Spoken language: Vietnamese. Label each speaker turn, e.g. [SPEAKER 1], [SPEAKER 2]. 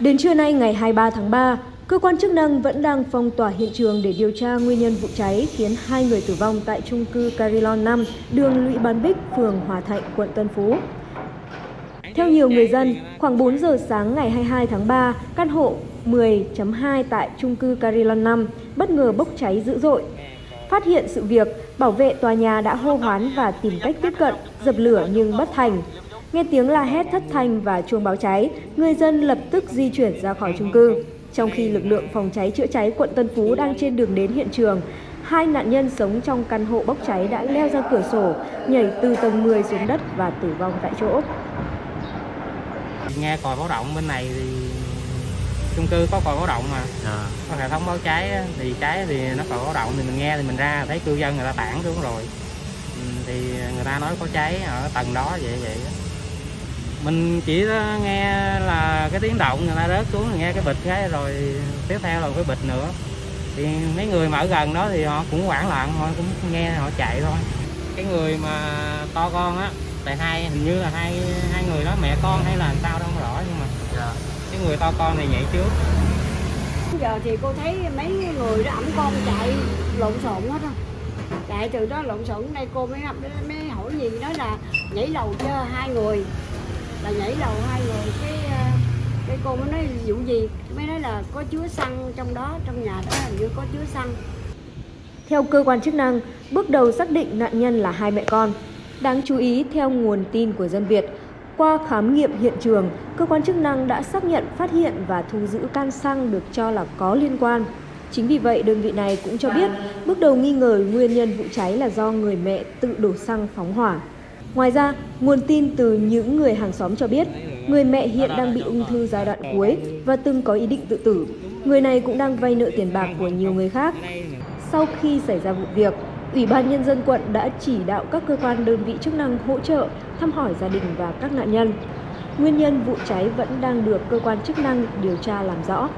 [SPEAKER 1] Đến trưa nay ngày 23 tháng 3, cơ quan chức năng vẫn đang phong tỏa hiện trường để điều tra nguyên nhân vụ cháy khiến hai người tử vong tại trung cư Carilon 5, đường Lũy Bán Bích, phường Hòa Thạnh, quận Tân Phú. Theo nhiều người dân, khoảng 4 giờ sáng ngày 22 tháng 3, căn hộ 10.2 tại trung cư Carilon 5 bất ngờ bốc cháy dữ dội. Phát hiện sự việc, bảo vệ tòa nhà đã hô hoán và tìm cách tiếp cận, dập lửa nhưng bất thành. Nghe tiếng la hét thất thanh và chuông báo cháy, người dân lập tức di chuyển ra khỏi chung cư. Trong khi lực lượng phòng cháy chữa cháy quận Tân Phú đang trên đường đến hiện trường, hai nạn nhân sống trong căn hộ bốc cháy đã leo ra cửa sổ, nhảy từ tầng 10 xuống đất và tử vong tại chỗ.
[SPEAKER 2] Nghe còi báo động bên này thì chung cư có còi báo động mà
[SPEAKER 3] à.
[SPEAKER 2] có hệ thống báo cháy thì cháy thì nó còi báo động thì mình nghe thì mình ra thấy cư dân người ta tản xuống rồi thì người ta nói có cháy ở tầng đó vậy vậy mình chỉ nghe là cái tiếng động người ta rớt xuống nghe cái bịch cái rồi tiếp theo là cái bịch nữa. Thì mấy người mà ở gần đó thì họ cũng hoảng loạn họ cũng nghe họ chạy thôi. Cái người mà to con á tại hai hình như là hai hai người đó mẹ con hay là làm sao đâu không rõ nhưng mà
[SPEAKER 3] dạ.
[SPEAKER 2] cái người to con này nhảy trước.
[SPEAKER 4] Giờ thì cô thấy mấy người đó ẩm con chạy lộn xộn hết á. Chạy từ đó lộn xộn đây cô mới mới hỏi gì nói là nhảy lầu cho hai người là nhảy lầu hai người cái ờ, cái cô mới nói vụ gì mới nói là có chứa xăng trong đó trong nhà đó hình như có chứa xăng
[SPEAKER 1] theo cơ quan chức năng bước đầu xác định nạn nhân là hai mẹ con đáng chú ý theo nguồn tin của dân Việt qua khám nghiệm hiện trường, cơ quan chức năng đã xác nhận phát hiện và thu giữ can xăng được cho là có liên quan. Chính vì vậy, đơn vị này cũng cho biết bước đầu nghi ngờ nguyên nhân vụ cháy là do người mẹ tự đổ xăng phóng hỏa. Ngoài ra, nguồn tin từ những người hàng xóm cho biết, người mẹ hiện đang bị ung thư giai đoạn cuối và từng có ý định tự tử. Người này cũng đang vay nợ tiền bạc của nhiều người khác. Sau khi xảy ra vụ việc, Ủy ban Nhân dân quận đã chỉ đạo các cơ quan đơn vị chức năng hỗ trợ, thăm hỏi gia đình và các nạn nhân. Nguyên nhân vụ cháy vẫn đang được cơ quan chức năng điều tra làm rõ.